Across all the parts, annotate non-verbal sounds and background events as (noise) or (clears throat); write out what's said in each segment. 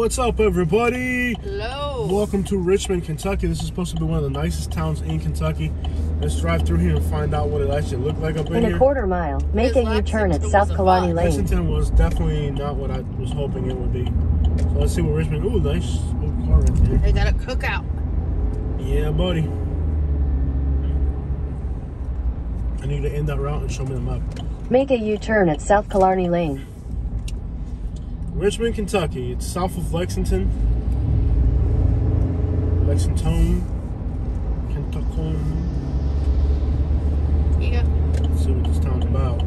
What's up, everybody? Hello. Welcome to Richmond, Kentucky. This is supposed to be one of the nicest towns in Kentucky. Let's drive through here and find out what it actually looked like up in, In here. a quarter mile, make a Because U-turn at South was Killarney. Lane. Lexington was definitely not what I was hoping it would be. So let's see what Richmond. Ooh, nice little car right there. They got a cookout. Yeah, buddy. I need to end that route and show me the map. Make a U-turn at South Killarney Lane. Richmond, Kentucky. It's south of Lexington. Lexington. Kentucky. Yeah. Let's see what this town's about.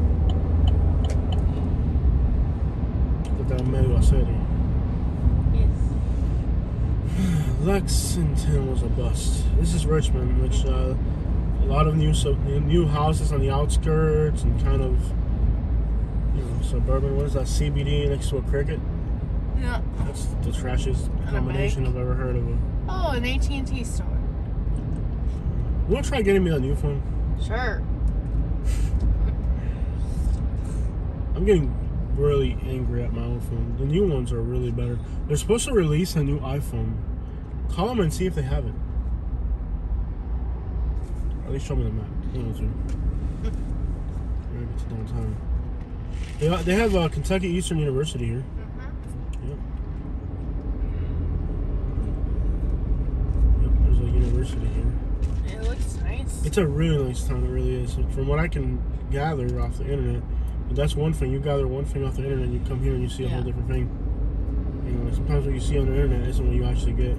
En medio a serie. Yes. Lexington was a bust. This is Richmond, which uh, a lot of new sub, new houses on the outskirts and kind of suburban. What is that? CBD next to a cricket. Yeah. That's the trashiest combination. I've ever heard of. It. Oh, an AT&T store. You want to try getting me a new phone? Sure. (laughs) I'm getting really angry at my old phone. The new ones are really better. They're supposed to release a new iPhone. Call them and see if they have it. Or at least show me the map. One (laughs) the two. Gonna to downtown. They, they have uh, Kentucky Eastern University here. Mm-hmm. Yep. Yep, there's a university here. It looks nice. It's a really nice town, it really is. From what I can gather off the internet, but that's one thing. You gather one thing off the internet, you come here and you see a whole different thing. You know, sometimes what you see on the internet isn't what you actually get.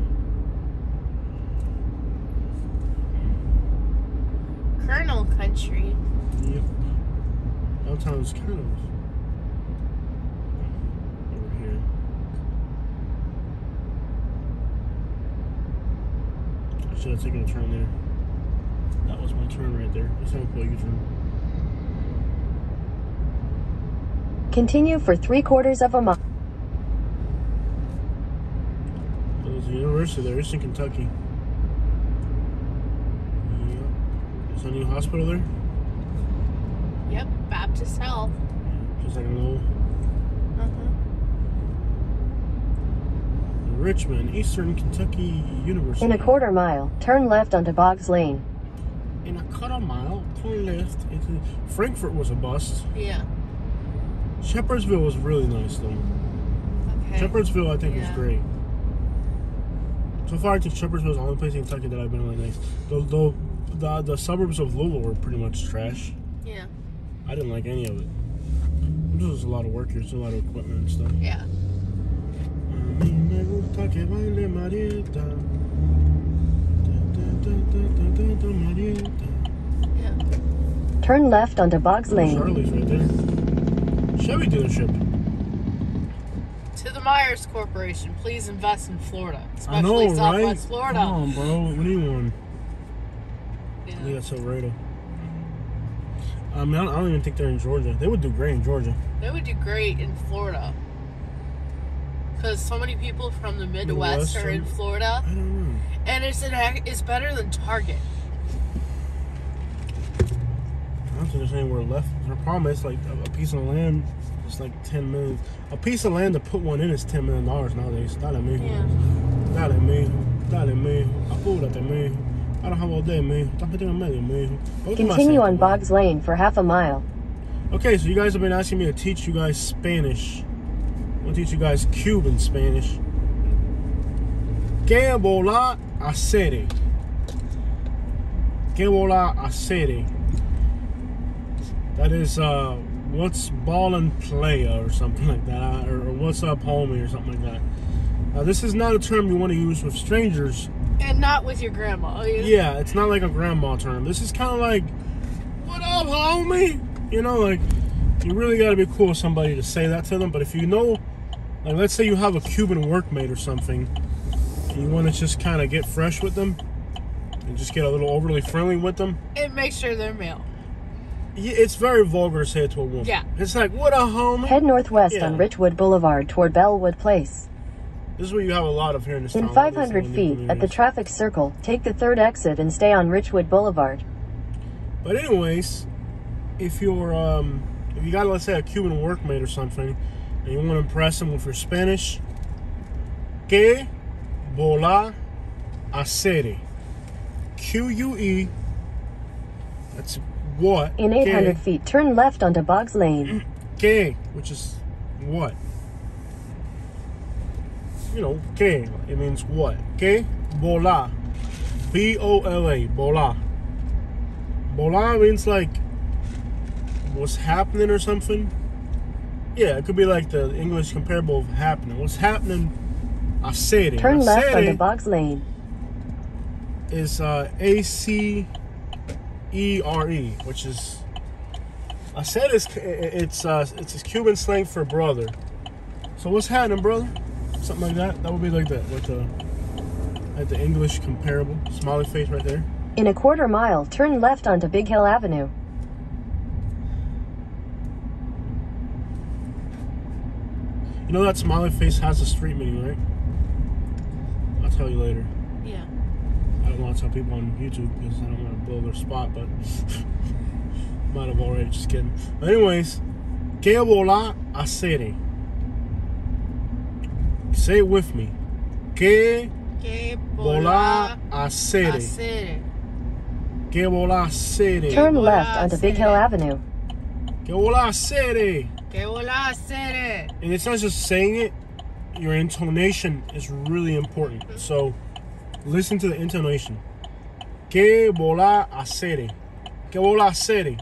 Colonel Country. Yep. Downtown's kind of over here. I should have taken a turn there. That was my turn right there. Let's have a play turn. Continue for three quarters of a mile. There's a university there. It's in Kentucky. Yep. There's a new hospital there. Yep. Baptist Just like a little Uh-huh. Richmond, Eastern Kentucky University. In a quarter mile, turn left onto Boggs Lane. In a quarter mile, turn left. Into Frankfort was a bust. Yeah. Shepherdsville was really nice though. Okay. Shepherdsville, I think, was great. So far, I think Shepherdsville is the only place in Kentucky that I've been really nice. The, the, the, the suburbs of Louisville were pretty much trash. Yeah. I didn't like any of it. There was a lot of work here, so a lot of equipment and stuff. Yeah. Yeah. Turn left onto Boggs Lane. Charlie's right there. Chevy dealership. To the Meijer's Corporation, please invest in Florida, especially I know, right? Southwest Florida. Come on, bro. We need one. Yeah. We got Silverado. I mean, I don't, even think they're in Georgia. They would do great in Georgia. They would do great in Florida. Because so many people from the Midwest, are in Florida. I don't know. And it's, an, it's better than Target. I don't think there's anywhere left. The problem is, like, a, piece of land is like 10 million. A piece of land to put one in is $10 million nowadays. Dale, mijo. Yeah. Not mijo. Dale, Not Apúrate, mijo. I don't have all day, mijo. Estás metido en medio, mijo. What am I Continue on Boggs Lane for half a mile. Okay, so you guys have been asking me to teach you guys Spanish. I'm gonna teach you guys Cuban Spanish. Que bola acere? Que bola acere? That is, uh, what's ball and play or something like that, or, or what's up, homie, or something like that. Now, this is not a term you want to use with strangers. And not with your grandma. Oh, Yeah, it's not like a grandma term. This is kind of like, what up, homie? You know, like, you really got to be cool with somebody to say that to them. But if you know, like, let's say you have a Cuban workmate or something, and you want to just kind of get fresh with them and just get a little overly friendly with them, And make sure they're male. yeah, it's very vulgar to say it to a woman. Yeah. It's like, what a homie? Head northwest Yeah. on Richwood Boulevard toward Bellwood Place. This is what you have a lot of here in this In town. 500 in the feet, at the traffic circle, take the third exit and stay on Richwood Boulevard. But anyways, if you're um, if you got let's say a Cuban workmate or something, and you want to impress them with your Spanish, Que bola acere. Q U E. That's what. In Que- 800 feet, turn left onto Boggs Lane. (clears throat) Que, which is what? You know, que. It means what? Que bola. B O L A. Bola. Bola means like what's happening or something. Yeah, it could be like the English comparable of happening. What's happening? I said it. Turn left on the Boggs Lane. is uh, A C E R E, which is I said it's it's uh, it's Cuban slang for brother. So what's happening, brother? Something like that. That would be like that, like the like the English comparable. Smiley face right there. In a quarter mile, turn left onto Big Hill Avenue. You know that smiley face has a street meaning, right? I'll tell you later. Yeah. I don't want to tell people on YouTube because I don't want to blow their spot, but (laughs) might have already. Just kidding. But anyways, que bola acere? Say it with me. Que Que bola bola acere? acere. Que bola acere? Turn Hola, left onto Big Hill Avenue. Que bola acere? Que bola acere. And it's not just saying it. Your intonation is really important. Mm-hmm. So listen to the intonation. Que bola acere? Que bola acere?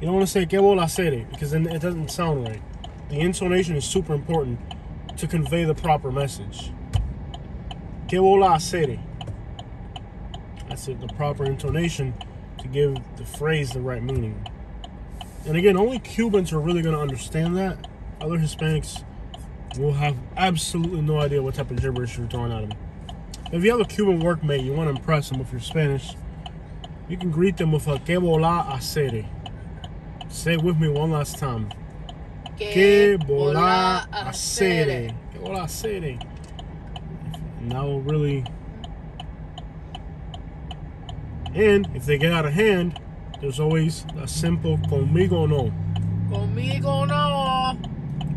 You don't want to say que bola acere because then it doesn't sound right. The intonation is super important to convey the proper message. Que bola acere? That's it, the proper intonation to give the phrase the right meaning. And again, only Cubans are really going to understand that. Other Hispanics will have absolutely no idea what type of gibberish you're throwing at them. If you have a Cuban workmate, you want to impress them with your Spanish, you can greet them with a que bola acere. Say it with me one last time. Que bola acere. Que bola acere. And that will really. And if they get out of hand, there's always a simple conmigo no. Conmigo no.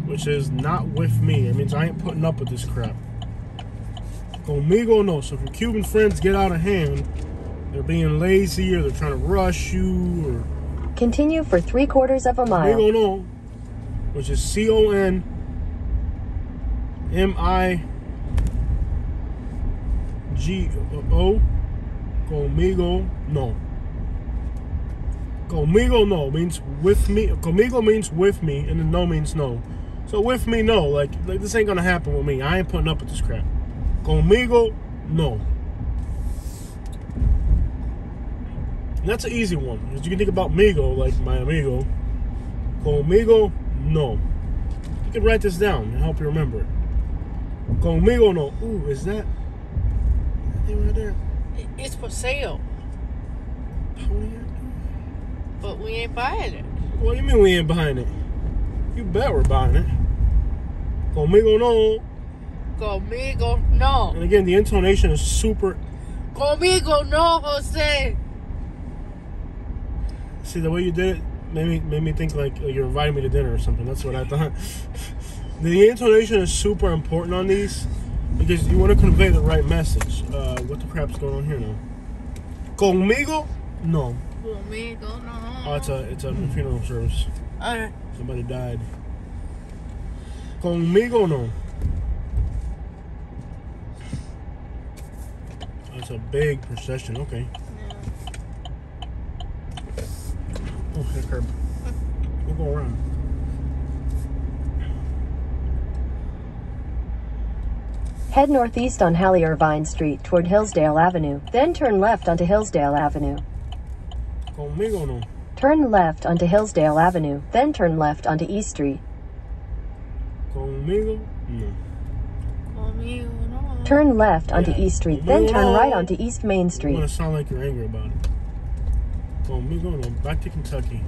which is not with me. It means I ain't putting up with this crap. Conmigo no. So if your Cuban friends get out of hand, they're being lazy or they're trying to rush you or. Continue for three quarters of a mile. conmigo no, which is C O N M I G O. Conmigo no. Conmigo no means with me. Conmigo means with me, and then no means no. So with me, no. Like, like this ain't gonna happen with me. I ain't putting up with this crap. Conmigo, no. That's an easy one. Because you can think about migo, like my amigo. Conmigo, no. You can write this down and help you remember it. Conmigo, no. Ooh, is that? that thing right there? It's for sale, but we ain't buying it. What do you mean we ain't buying it? You bet we're buying it. Conmigo, no. Conmigo no. And again, the intonation is super. Conmigo no, Jose. See the way you did it made me made me think like you're inviting me to dinner or something. That's what I thought. (laughs) the intonation is super important on these because you want to convey the right message. Uh, what the crap's going on here now? Conmigo? No. Conmigo no. Oh, it's a it's a funeral service. Alright. Somebody died. Conmigo no. That's a big procession. Okay. Oh, hit curb. We'll go around. Head northeast on Hallie Irvine Street toward Hillsdale Avenue, then turn left onto Hillsdale Avenue. Conmigo no. Turn left onto Hillsdale Avenue, then turn left onto East Street. Conmigo no. Conmigo no. Turn left onto Yeah. East Street, then turn right onto East Main You want Street. to sound like you're angry about it. Conmigo no. Back to Kentucky.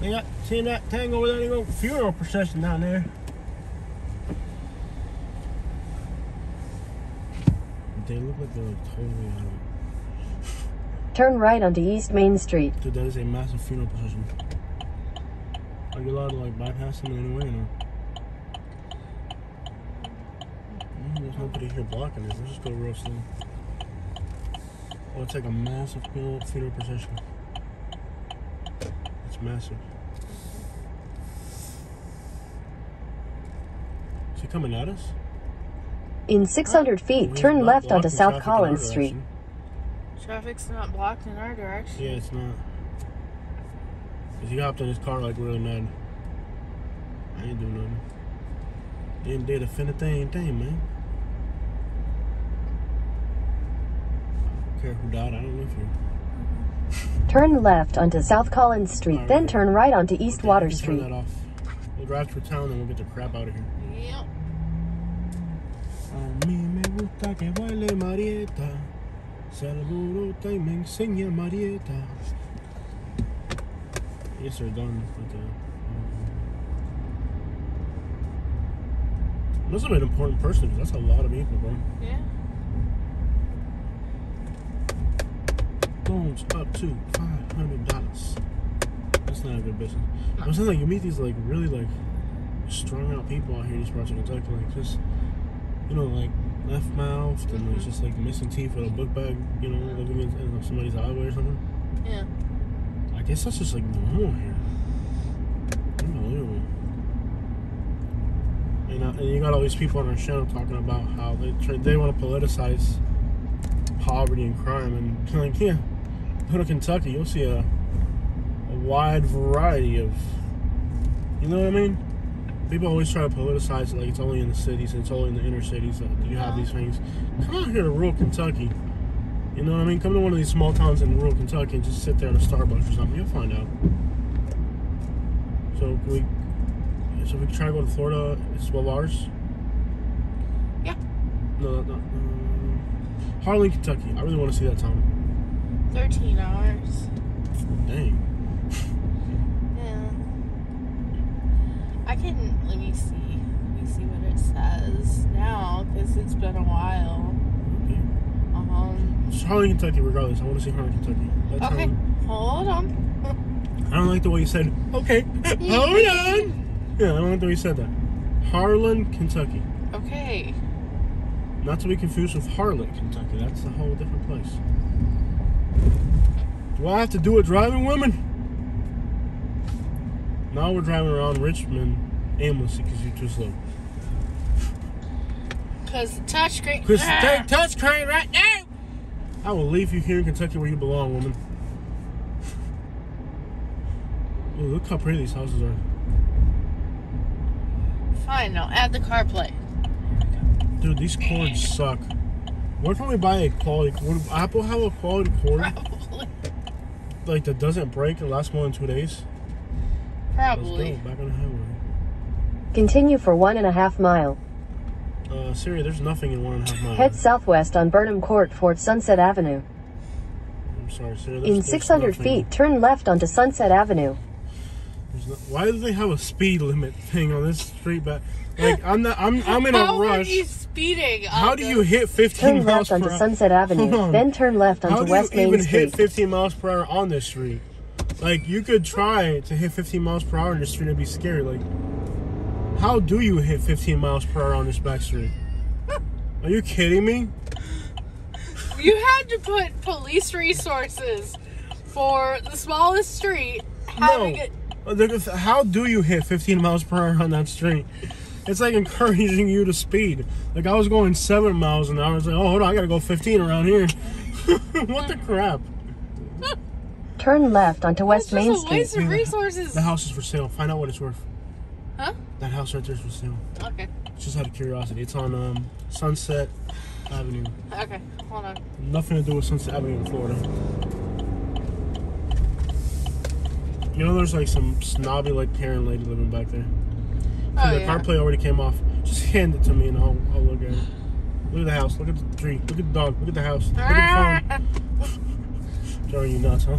They got, see that thing over there? They go funeral procession down there. They look like they're like totally out of it. Turn right onto East Main Street. Dude, that is a massive funeral procession. Are you allowed to like bypass them in any way or no? Mm, there's nobody here blocking it. Let's just go real slow. Oh, it's like a massive funeral, funeral procession. It's massive. Is he coming at us? In 600 feet, He's turn left onto South traffic in our Collins Street. Traffic's not blocked in our direction. Yeah, it's not. Cause he hopped in his car like really mad. I ain't doing nothing. Didn't did a finna thing, thing, man. I don't care who died. I don't live here. Turn left onto South Collins Street, Alright. then turn right onto East Okay, Water you can Turn Street. that off. We'll drive through town, then we'll get the crap out of here. Yep. A mí me gusta que baile Marieta. Se alborota y me enseña Marieta. Yes, they're done with the. um, Must have been an important person 'cause that's a lot of people, bro. Yeah. Loans up to five hundred dollars. That's not a good business. I'm saying like you meet these like really like strung out people out here in these parts of Kentucky, like just you know like left mouthed and like just like missing teeth with a book bag, you know, living in, in somebody's highway or something. Yeah. I guess that's just like normal here. Unbelievable. And, uh, and you got all these people on our channel talking about how they try, they want to politicize poverty and crime, and (laughs) like yeah, go to Kentucky, you'll see a a wide variety of, you know what I mean. People always try to politicize it like it's only in the cities, and it's only in the inner cities that you have these things. Come out here to rural Kentucky. You know what I mean? Come to one of these small towns in rural Kentucky and just sit there at a Starbucks or something. You'll find out. So can we? So we can try to go to Florida. It's twelve hours. Yeah. No, no. Um, Harlan, Kentucky. I really want to see that town. 13 hours. Dang. (laughs) Yeah. I can, let me see. Let me see what it says now, because it's been a while. Okay. Um, It's Harlan, Kentucky. Regardless, I want to see Harlan, Kentucky. That okay, hold on. I don't like the way you said. Okay. (laughs) Hold on. Yeah, I don't like the way you said that. Harlan, Kentucky. Okay. Not to be confused with Harlot, Kentucky. That's a whole different place. Do I have to do it driving women? Now we're driving around Richmond aimlessly because you're too slow. Because the touchscreen. Chris, Ah! touch crane right now. I will leave you here in Kentucky where you belong, woman. Ooh, look how pretty these houses are. Fine, now add the CarPlay. Dude, these cords suck. What if we buy a quality? Would Apple have a quality cord Probably. like that doesn't break and lasts more than two days? Let's Probably. go back on the highway. Continue for one and a half mile. Uh, Siri, there's nothing in one and a half miles. Head southwest on Burnham Court Fort Sunset Avenue. I'm sorry, Siri. There's, In 600 nothing. feet, turn left onto Sunset Avenue. No, why do they have a speed limit thing on this street? But like, (laughs) I'm not. I'm. I'm in a How are rush. You speeding? How do you hit 15 Turn miles left per onto hour? Sunset Avenue, on. then turn left onto How do West you Main even hit 15 miles per hour on this street? Like, you could try to hit 15 miles per hour on this street and be scary. Like, how do you hit 15 miles per hour on this back street? Are you kidding me? You had to put police resources for the smallest street. Having No. it. How do you hit 15 miles per hour on that street? It's like encouraging you to speed. Like I was going seven miles an hour. I was like, oh, hold on, I gotta go 15 around here. (laughs) what the crap? Turn left onto West It's Main just a Street. waste of resources. The house is for sale. Find out what it's worth. Huh? That house right there is for sale. Okay. Just out of curiosity. It's on um, Sunset Avenue. Okay. Hold on. Nothing to do with Sunset Avenue in Florida. You know, there's like some snobby, like Karen lady living back there. Oh, the yeah. CarPlay already came off. Just hand it to me and I'll, I'll look at it. Look at the house. Look at the tree. Look at the dog. Look at the house. Look at the phone. (laughs) Driving you nuts, huh?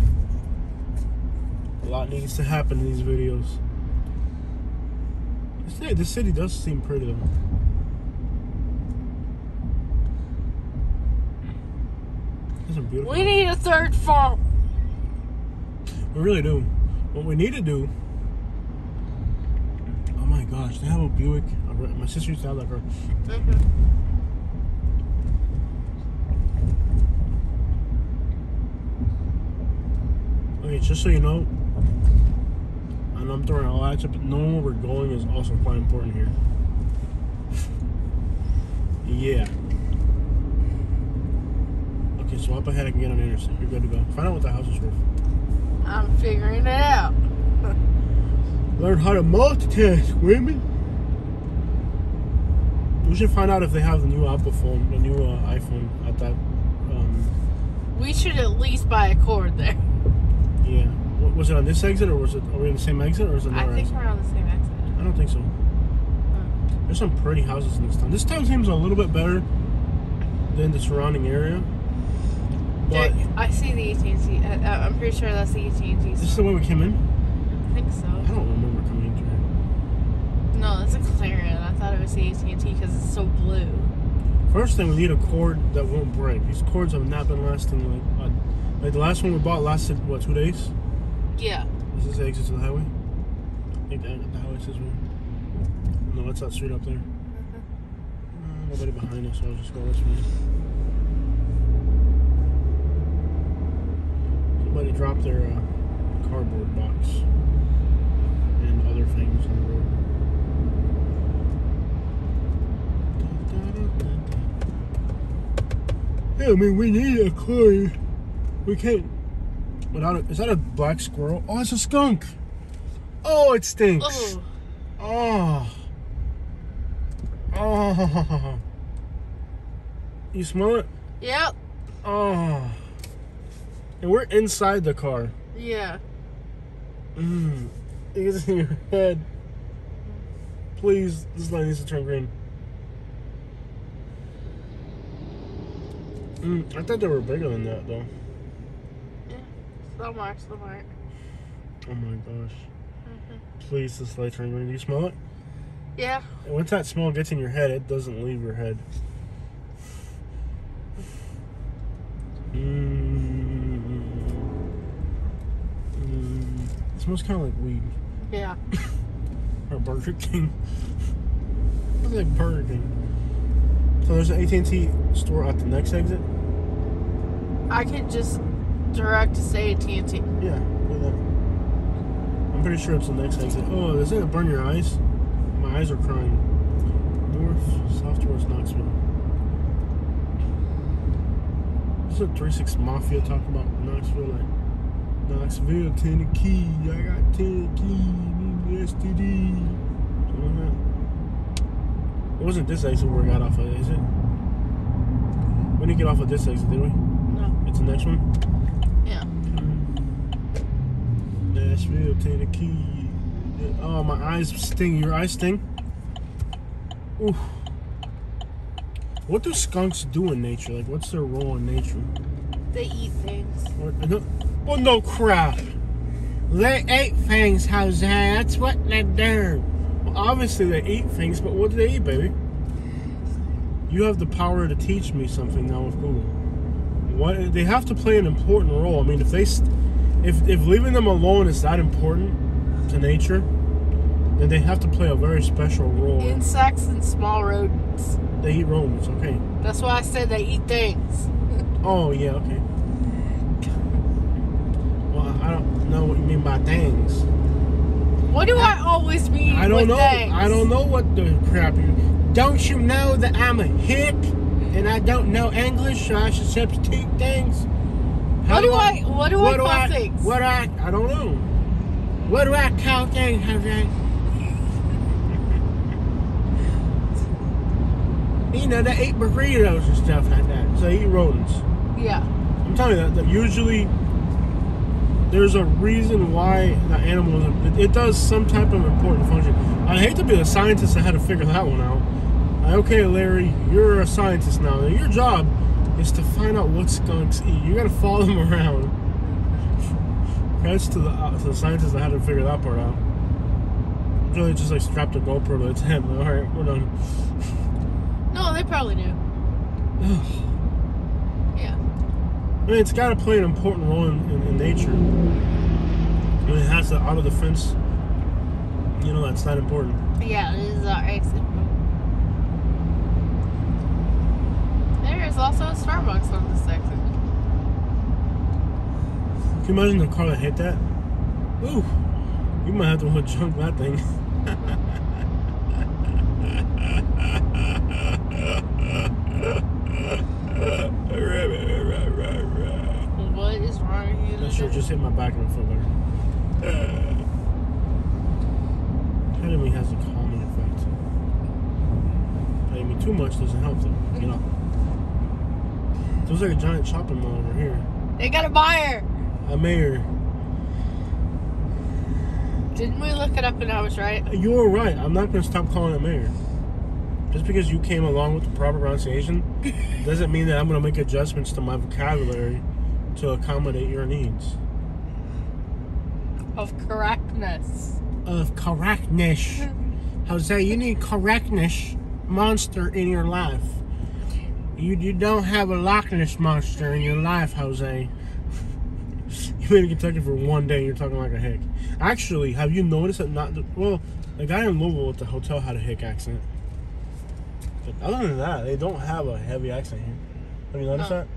A lot needs to happen in these videos. This city, this city does seem pretty though. Are beautiful. we need a third phone. We really do. What we need to do gosh, they have a Buick. My sister used to have that car. Okay, just so you know, and I'm throwing all that you, but knowing where we're going is also quite important here. yeah. Okay, so up ahead, I can get on the interstate. You're good to go. Find out what the house is worth. I'm figuring it out. Learn how to multitask, women. We should find out if they have the new Apple phone, the new uh, iPhone at that. Um, We should at least buy a cord there. yeah. Was it on this exit or was it? Are we on the same exit or is it I think exit? we're on the same exit. I don't think so. There's some pretty houses in this town. This town seems a little bit better than the surrounding area. But There- I see the AT&T. I, I- I'm pretty sure that's the AT&T. this is the way we came in. I think so. I don't remember coming in through No, it's a Clarion. I thought it was the AT&T because it's so blue. First thing, we need a cord that won't break. These cords have not been lasting like uh, like the last one we bought lasted what two days. Yeah. Is this the exit to the highway? I think the, the highway says we. No, that's that street up there. Uh, nobody behind us, so I'll just go this way. Somebody dropped their uh, cardboard box other things on the road. Yeah, I mean, we need a clue. We can't. Without a, is that a black squirrel? Oh, it's a skunk. Oh, it stinks. Oh. Oh. Oh. You smell it? Yep. Oh. And we're inside the car. Yeah. Mmm. It gets in your head. Please, this light needs to turn green. Mm, I thought they were bigger than that, though. Slow mark, slow mark. Oh my gosh. Please, this light turn green. Do you smell it? Yeah. And once that smell gets in your head, it doesn't leave your head. Mm. Mm. It smells kind of like weed Yeah. (laughs) or Burger King. It's like Burger King. So there's an AT&T store at the next exit. I could just direct to say AT&T. Yeah, look at that. I'm pretty sure it's the next exit. Oh, does it burn your eyes? My eyes are crying. North, south towards Knoxville. This is a 36 Mafia talking about Knoxville, like Knoxville, Tennessee. I got Tennessee, STD. Something like that. It wasn't this exit where we got off of, is it? We didn't get off of this exit, did we? No. It's the next one? Yeah. Nashville, Tennessee. Oh, my eyes sting. Your eyes sting? Oof. What do skunks do in nature? Like, what's their role in nature? They eat things. No, well, no crap. They eat things, Jose. That's what they do. Well, obviously they eat things, but what do they eat, baby? You have the power to teach me something now with Google. What they have to play an important role. I mean, if they, if if leaving them alone is that important to nature, then they have to play a very special role. Insects and small rodents. They eat rodents, okay? That's why I said they eat things. (laughs) Oh yeah, okay. Well, I don't know what you mean by things. What do I always mean I don't know. things? I don't know what the crap you. Don't you know that I'm a hick and I don't know English, so I should substitute things? What do I- what do I call things? What do I? I don't know. What do I call things, Jose? You know, they eat burritos and stuff like that. So they eat rodents. Yeah. I'm telling you that, that usually there's a reason why the animal it, it does some type of important function. I hate to be the scientist that had to figure that one out. Like, okay, Larry, you're a scientist now. Your job is to find out what skunks eat. You got to follow them (laughs) around. Credits to the uh, to the scientists that had to figure that part out. Really, just like strapped a GoPro to its (laughs) head. All right, we're done. No, they probably do. (sighs) I mean, it's got to play an important role in, in, in nature. When it has the auto defense, you know, that's not important. Yeah, this is uh, our exit. There is also a Starbucks on this exit. Can you imagine the car that hit that? Ooh, you might have to junk that thing. (laughs) What is wrong with you? That sure just hit my back and my foot there. Ketamine has a calming effect. Paying me too much doesn't help though, you know. There's like a giant shopping mall over here. They got a buyer. A mayor. Didn't we look it up and I was right? You were right. I'm not gonna stop calling it mayor. Just because you came along with the proper pronunciation (laughs) doesn't mean that I'm gonna make adjustments to my vocabulary to accommodate your needs. Of correctness. Of correctness. Jose, you need correctness monster in your life. You you don't have a Loch Ness monster in your life, Jose. You've been in Kentucky for one day. and You're talking like a hick. Actually, have you noticed that not the, well, the guy in Louisville at the hotel had a hick accent. But other than that, they don't have a heavy accent here. Have you noticed No. that?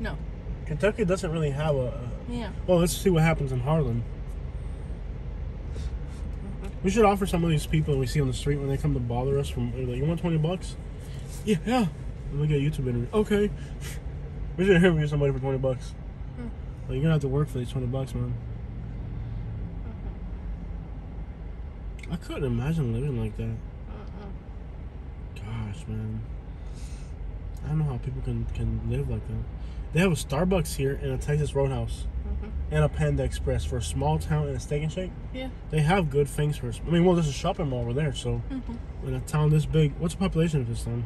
No. Kentucky doesn't really have a. Yeah. well, let's see what happens in Harlan. We should offer some of these people we see on the street when they come to bother us from like, you want twenty bucks? Yeah, yeah. Let me get a YouTube interview. Okay. (laughs) we should interview somebody for twenty bucks. Hmm. Well, you're gonna have to work for these twenty bucks, man. I couldn't imagine living like that. Gosh, man. I don't know how people can, can live like that. They have a Starbucks here and a Texas Roadhouse and a Panda Express for a small town and a steak and shake. Yeah. They have good things for. I mean, well, there's a shopping mall over there, so mm-hmm. in a town this big, what's the population of this town?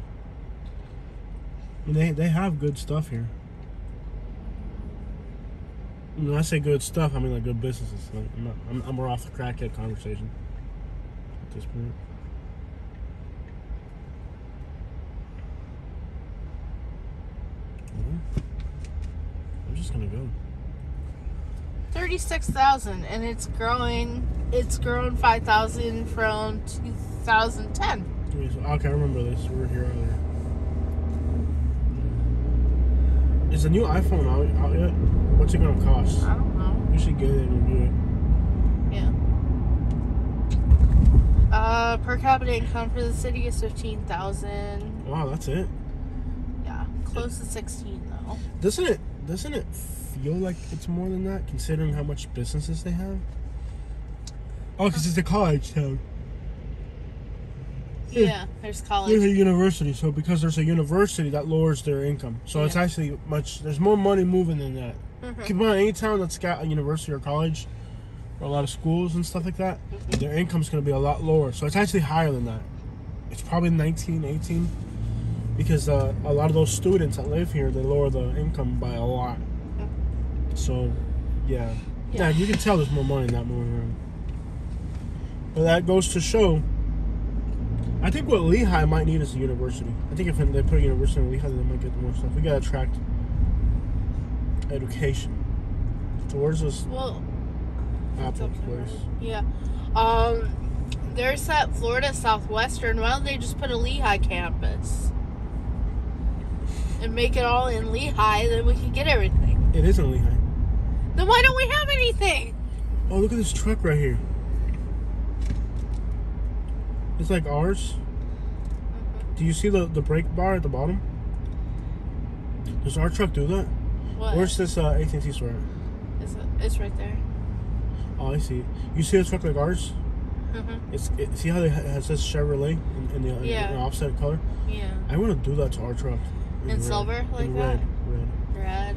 I mean, they they have good stuff here. When I say good stuff, I mean like good businesses. Like, I'm, not, I'm, I'm more off the crackhead conversation at this point. I'm just gonna go. Thirty-six thousand, and it's growing. It's grown five thousand from two thousand ten. Okay, I remember this. We were here earlier. Is the new iPhone out, out yet? What's it gonna cost? I don't know. We should get it and review it. Yeah. Uh, per capita income for the city is fifteen thousand. Wow, that's it. Yeah, close to sixteen though. Doesn't it? Doesn't it feel like it's more than that, considering how much businesses they have? Oh, because it's a college town. Yeah. Yeah, there's There's college. a university, so because there's a university, that lowers their income. So it's actually much. There's more money moving than that. Mhm. Keep in mind, any town that's got a university or college, or a lot of schools and stuff like that, their income's going to be a lot lower. So it's actually higher than that. It's probably 19, 18, because uh, a lot of those students that live here, they lower the income by a lot. So, yeah. yeah, you can tell there's more money in that moving around. But that goes to show. I think what Lehigh might need is a university. I think if they put a university in Lehigh, they might get more stuff. We gotta attract education. towards this Well, Apple place? yeah. Um, there's that Florida Southwestern. Why don't they just put a Lehigh campus and make it all in Lehigh? Then we can get everything. It is in Lehigh. Then why don't we have anything? Oh, look at this truck right here. It's like ours. Do you see the, the brake bar at the bottom? Does our truck do that? What? Where's this uh, AT&T store at? Is it? It's right there. Oh, I see. You see a truck like ours? hmm It's it, see how they ha- has this Chevrolet in, in the, in Yeah. the offset color. Yeah. I want to do that to our truck. In red. silver like in that? red, red. Red.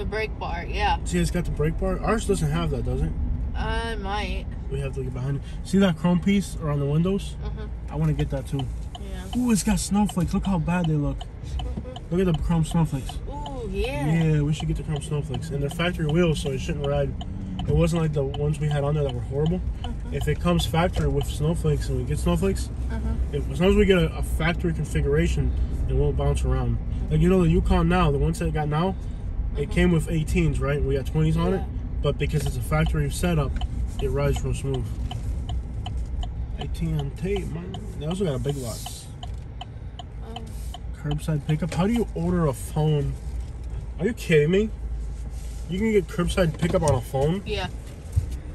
The brake bar. Yeah. See, it's got the brake bar. Ours doesn't have that, does it? Uh, I might. We have to get behind it. See that chrome piece around the windows? hmm I want to get that too. Yeah. Ooh, it's got snowflakes. Look how bad they look. Mm-hmm. Look at the chrome snowflakes. Ooh, yeah. Yeah, we should get the chrome snowflakes. And they're factory wheels, so it shouldn't ride. It wasn't like the ones we had on there that were horrible. Mm-hmm. If it comes factory with snowflakes and we get snowflakes, mm-hmm. if, as long as we get a, a factory configuration, it won't bounce around. Like you know the Yukon now, the ones that got now, it came with 18s, right? We got 20s on it, but because it's a factory setup, it rides real smooth. 18 on tape, man. They also got a big lots. Um, Curbside pickup. How do you order a phone? Are you kidding me? You can get curbside pickup on a phone. Yeah.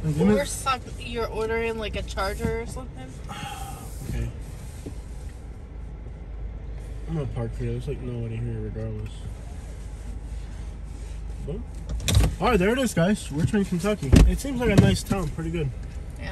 Like, Or it- some, you're ordering like a charger or something. (sighs) Okay. I'm gonna park here. There's like nobody here regardless. Boom. Alright, there it is, guys. Richmond, Kentucky. It seems like a nice town. Pretty good.